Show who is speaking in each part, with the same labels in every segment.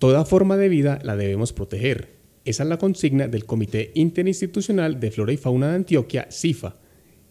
Speaker 1: Toda forma de vida la debemos proteger. Esa es la consigna del Comité Interinstitucional de Flora y Fauna de Antioquia, CIFA,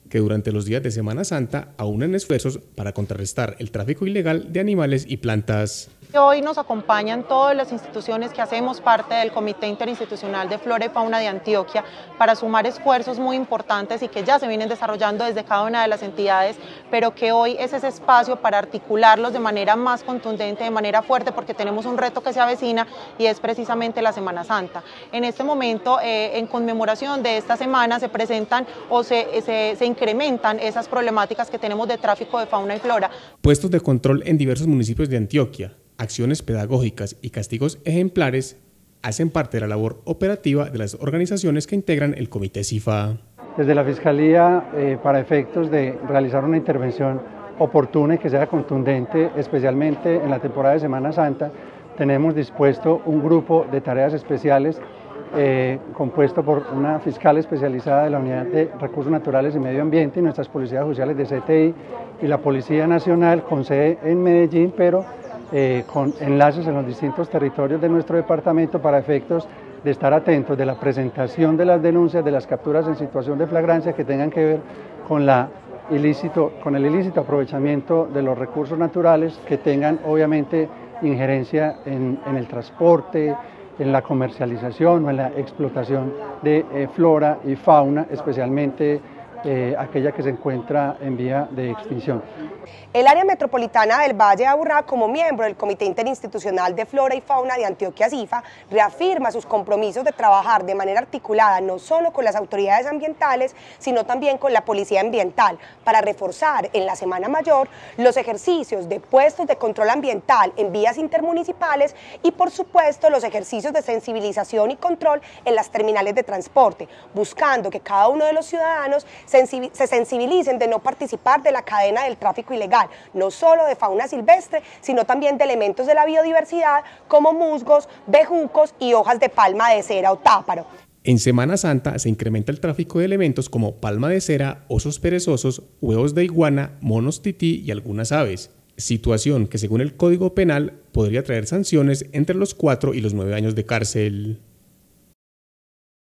Speaker 1: que durante los días de Semana Santa aunan esfuerzos para contrarrestar el tráfico ilegal de animales y plantas.
Speaker 2: Hoy nos acompañan todas las instituciones que hacemos parte del Comité Interinstitucional de Flora y Fauna de Antioquia para sumar esfuerzos muy importantes y que ya se vienen desarrollando desde cada una de las entidades, pero que hoy es ese espacio para articularlos de manera más contundente, de manera fuerte, porque tenemos un reto que se avecina y es precisamente la Semana Santa. En este momento, eh, en conmemoración de esta semana, se presentan o se, incrementan esas problemáticas que tenemos de tráfico de fauna y flora.
Speaker 1: Puestos de control en diversos municipios de Antioquia acciones pedagógicas y castigos ejemplares hacen parte de la labor operativa de las organizaciones que integran el Comité CIFA.
Speaker 3: Desde la Fiscalía, eh, para efectos de realizar una intervención oportuna y que sea contundente, especialmente en la temporada de Semana Santa, tenemos dispuesto un grupo de tareas especiales eh, compuesto por una fiscal especializada de la Unidad de Recursos Naturales y Medio Ambiente y nuestras policías judiciales de CTI y la Policía Nacional con sede en Medellín, pero eh, con enlaces en los distintos territorios de nuestro departamento para efectos de estar atentos de la presentación de las denuncias, de las capturas en situación de flagrancia que tengan que ver con, la ilícito, con el ilícito aprovechamiento de los recursos naturales, que tengan obviamente injerencia en, el transporte, en la comercialización o en la explotación de eh, flora y fauna, especialmente eh, aquella que se encuentra en vía de extinción.
Speaker 4: El área metropolitana del Valle de Aburrá, como miembro del Comité Interinstitucional de Flora y Fauna de Antioquia CIFA, reafirma sus compromisos de trabajar de manera articulada no solo con las autoridades ambientales, sino también con la Policía Ambiental, para reforzar en la Semana Mayor los ejercicios de puestos de control ambiental en vías intermunicipales y, por supuesto, los ejercicios de sensibilización y control en las terminales de transporte, buscando que cada uno de los ciudadanos se sensibilicen de no participar de la cadena del tráfico ilegal, no solo de fauna silvestre, sino también de elementos de la biodiversidad como musgos, bejucos y hojas de palma de cera o táparo.
Speaker 1: En Semana Santa se incrementa el tráfico de elementos como palma de cera, osos perezosos, huevos de iguana, monos tití y algunas aves, situación que según el Código Penal podría traer sanciones entre los 4 y los 9 años de cárcel.